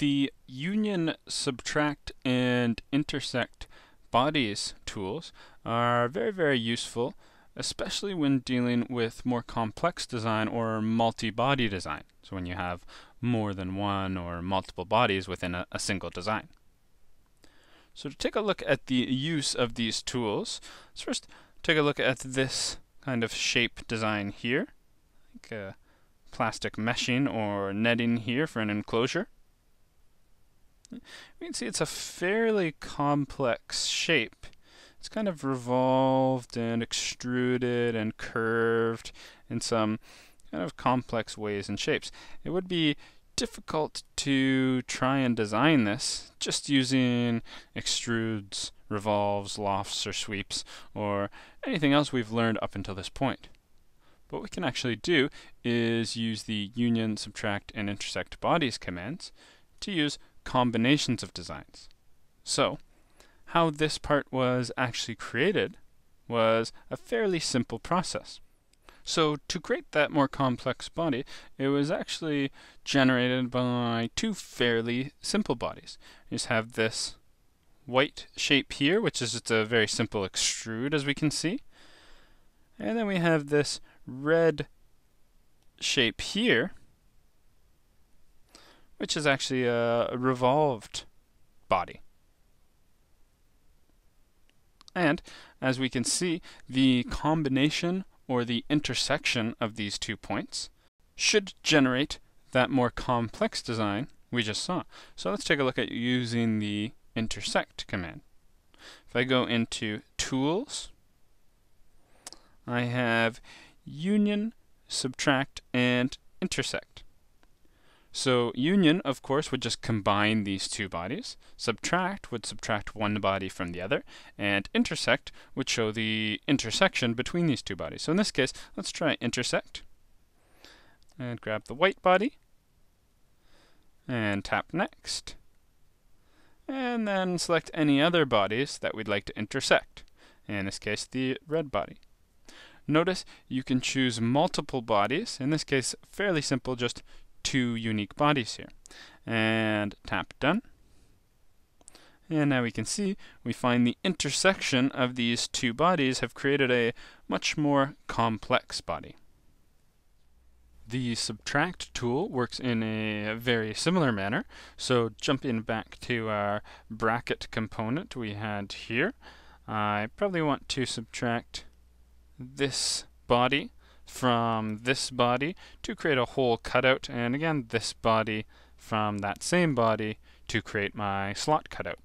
The union, subtract, and intersect bodies tools are very, very useful, especially when dealing with more complex design or multi-body design. So when you have more than one or multiple bodies within a, a single design. So to take a look at the use of these tools, let's first take a look at this kind of shape design here. Like a plastic meshing or netting here for an enclosure. We can see it's a fairly complex shape. It's kind of revolved and extruded and curved in some kind of complex ways and shapes. It would be difficult to try and design this just using extrudes, revolves, lofts, or sweeps, or anything else we've learned up until this point. What we can actually do is use the union, subtract, and intersect bodies commands to use combinations of designs. So, how this part was actually created was a fairly simple process. So to create that more complex body, it was actually generated by two fairly simple bodies. You just have this white shape here, which is just a very simple extrude as we can see. And then we have this red shape here, which is actually a revolved body. And as we can see, the combination or the intersection of these two points should generate that more complex design we just saw. So let's take a look at using the intersect command. If I go into tools, I have union, subtract, and intersect. So union, of course, would just combine these two bodies. Subtract would subtract one body from the other. And intersect would show the intersection between these two bodies. So in this case, let's try intersect. And grab the white body. And tap next. And then select any other bodies that we'd like to intersect. In this case, the red body. Notice you can choose multiple bodies. In this case, fairly simple, just two unique bodies here. And tap done. And now we can see we find the intersection of these two bodies have created a much more complex body. The subtract tool works in a very similar manner. So jumping back to our bracket component we had here, I probably want to subtract this body from this body to create a hole cutout and again this body from that same body to create my slot cutout.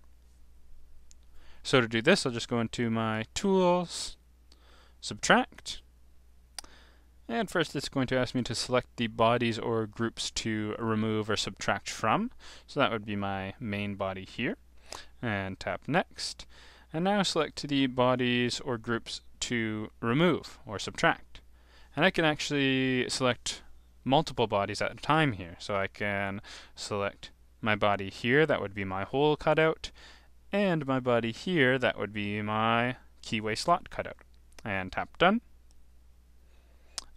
So to do this I'll just go into my tools, subtract, and first it's going to ask me to select the bodies or groups to remove or subtract from. So that would be my main body here. And tap next. And now select the bodies or groups to remove or subtract. And I can actually select multiple bodies at a time here. So I can select my body here, that would be my hole cutout, and my body here, that would be my keyway slot cutout. And tap done.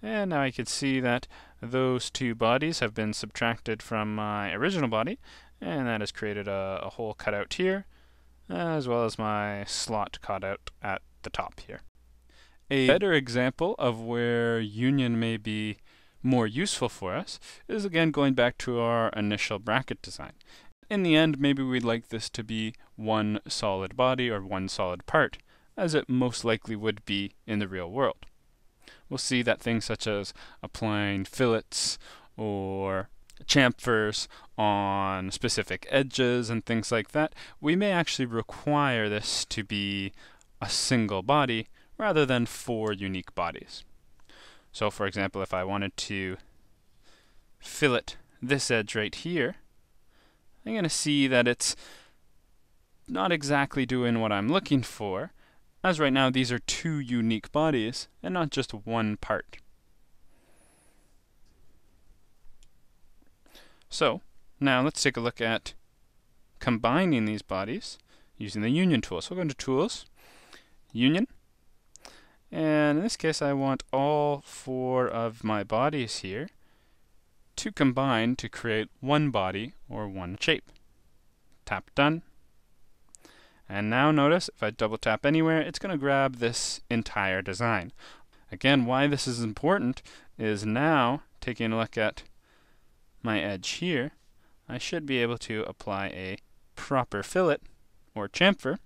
And now I can see that those two bodies have been subtracted from my original body, and that has created a, a hole cutout here, as well as my slot cutout at the top here. A better example of where union may be more useful for us is again going back to our initial bracket design. In the end, maybe we'd like this to be one solid body or one solid part, as it most likely would be in the real world. We'll see that things such as applying fillets or chamfers on specific edges and things like that, we may actually require this to be a single body rather than four unique bodies. So for example, if I wanted to fillet this edge right here, I'm going to see that it's not exactly doing what I'm looking for, as right now these are two unique bodies and not just one part. So, now let's take a look at combining these bodies using the union tool. So we'll go into Tools, Union, and in this case, I want all four of my bodies here to combine to create one body or one shape. Tap Done. And now notice, if I double tap anywhere, it's going to grab this entire design. Again, why this is important is now, taking a look at my edge here, I should be able to apply a proper fillet, or chamfer,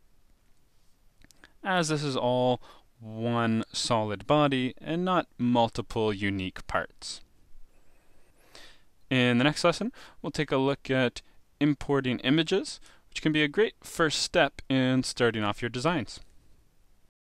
as this is all one solid body and not multiple unique parts. In the next lesson, we'll take a look at importing images, which can be a great first step in starting off your designs.